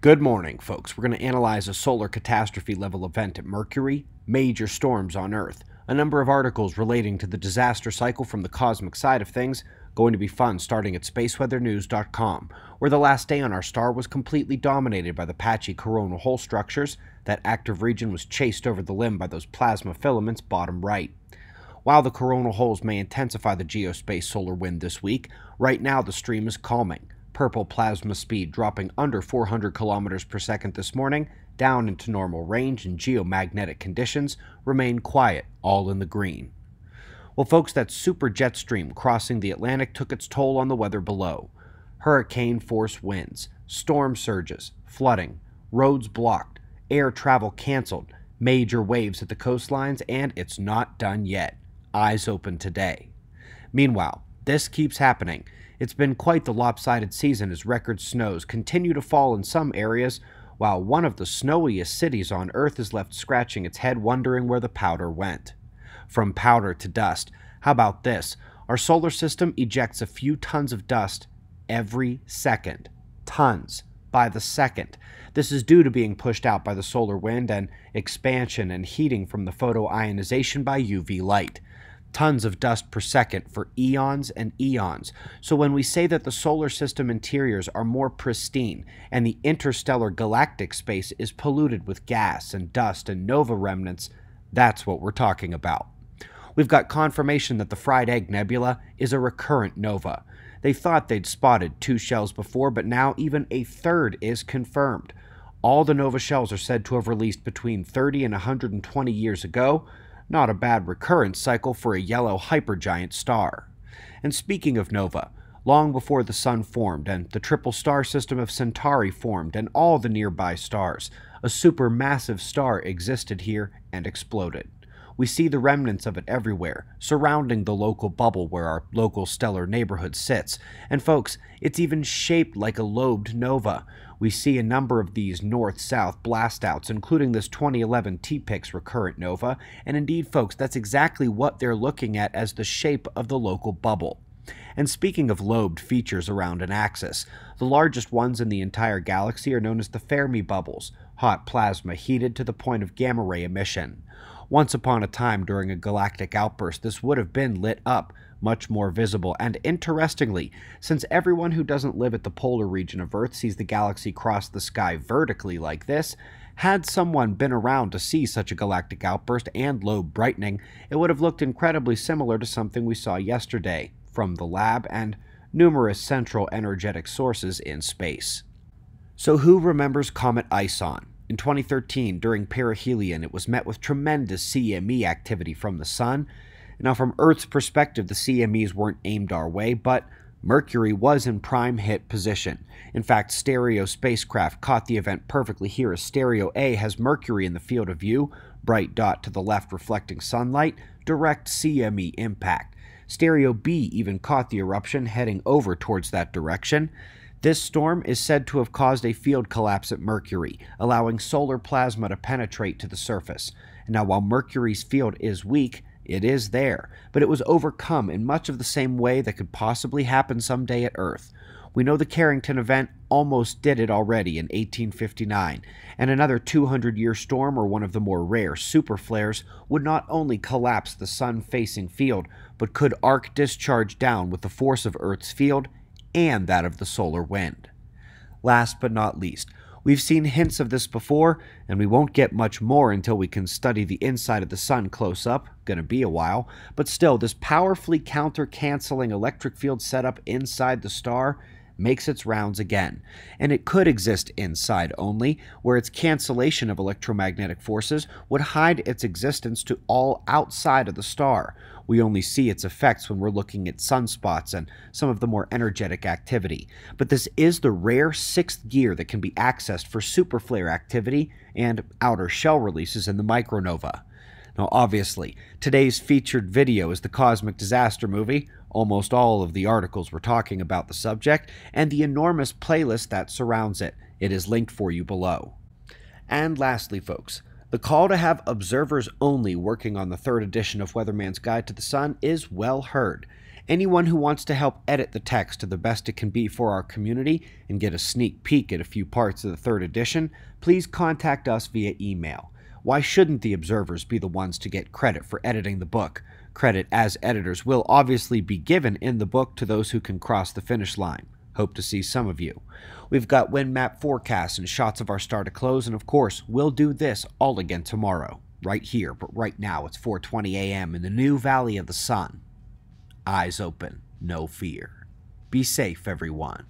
Good morning, folks. We're going to analyze a solar catastrophe level event at Mercury, major storms on Earth, a number of articles relating to the disaster cycle from the cosmic side of things. Going to be fun starting at spaceweathernews.com, where the last day on our star was completely dominated by the patchy coronal hole structures. That active region was chased over the limb by those plasma filaments bottom right. While the coronal holes may intensify the geospace solar wind this week, right now the stream is calming purple plasma speed dropping under 400 kilometers per second this morning, down into normal range and geomagnetic conditions, remain quiet, all in the green. Well, folks, that super jet stream crossing the Atlantic took its toll on the weather below. Hurricane force winds, storm surges, flooding, roads blocked, air travel canceled, major waves at the coastlines, and it's not done yet. Eyes open today. Meanwhile, this keeps happening, it's been quite the lopsided season as record snows continue to fall in some areas, while one of the snowiest cities on Earth is left scratching its head wondering where the powder went. From powder to dust, how about this? Our solar system ejects a few tons of dust every second. Tons by the second. This is due to being pushed out by the solar wind and expansion and heating from the photoionization by UV light tons of dust per second for eons and eons. So when we say that the solar system interiors are more pristine and the interstellar galactic space is polluted with gas and dust and nova remnants, that's what we're talking about. We've got confirmation that the Fried Egg Nebula is a recurrent nova. They thought they'd spotted two shells before, but now even a third is confirmed. All the nova shells are said to have released between 30 and 120 years ago, not a bad recurrence cycle for a yellow hypergiant star. And speaking of nova, long before the Sun formed and the triple star system of Centauri formed and all the nearby stars, a supermassive star existed here and exploded. We see the remnants of it everywhere, surrounding the local bubble where our local stellar neighborhood sits. And folks, it's even shaped like a lobed nova. We see a number of these north south blastouts, including this 2011 T Pyx recurrent nova. And indeed, folks, that's exactly what they're looking at as the shape of the local bubble. And speaking of lobed features around an axis, the largest ones in the entire galaxy are known as the Fermi bubbles, hot plasma heated to the point of gamma ray emission. Once upon a time during a galactic outburst, this would have been lit up, much more visible. And interestingly, since everyone who doesn't live at the polar region of Earth sees the galaxy cross the sky vertically like this, had someone been around to see such a galactic outburst and lobe brightening, it would have looked incredibly similar to something we saw yesterday from the lab and numerous central energetic sources in space. So, who remembers Comet ISON? In 2013, during perihelion, it was met with tremendous CME activity from the Sun. Now, from Earth's perspective, the CMEs weren't aimed our way, but Mercury was in prime hit position. In fact, Stereo spacecraft caught the event perfectly here as Stereo A has Mercury in the field of view, bright dot to the left reflecting sunlight, direct CME impact. Stereo B even caught the eruption heading over towards that direction. This storm is said to have caused a field collapse at Mercury, allowing solar plasma to penetrate to the surface. Now, while Mercury's field is weak, it is there, but it was overcome in much of the same way that could possibly happen someday at Earth. We know the Carrington event almost did it already in 1859, and another 200 year storm or one of the more rare super flares would not only collapse the sun facing field, but could arc discharge down with the force of Earth's field and that of the solar wind. Last but not least, we've seen hints of this before, and we won't get much more until we can study the inside of the sun close up. Gonna be a while, but still, this powerfully counter canceling electric field setup inside the star makes its rounds again, and it could exist inside only, where its cancellation of electromagnetic forces would hide its existence to all outside of the star. We only see its effects when we're looking at sunspots and some of the more energetic activity. But this is the rare sixth gear that can be accessed for superflare activity and outer shell releases in the micronova. Now, obviously, today's featured video is the Cosmic Disaster movie, almost all of the articles were talking about the subject, and the enormous playlist that surrounds it. It is linked for you below. And lastly, folks, the call to have observers only working on the third edition of Weatherman's Guide to the Sun is well heard. Anyone who wants to help edit the text to the best it can be for our community and get a sneak peek at a few parts of the third edition, please contact us via email. Why shouldn't the observers be the ones to get credit for editing the book? Credit as editors will obviously be given in the book to those who can cross the finish line. Hope to see some of you. We've got wind map forecasts and shots of our star to close, and of course, we'll do this all again tomorrow, right here, but right now it's 4:20 a.m. in the new Valley of the Sun. Eyes open, no fear. Be safe, everyone.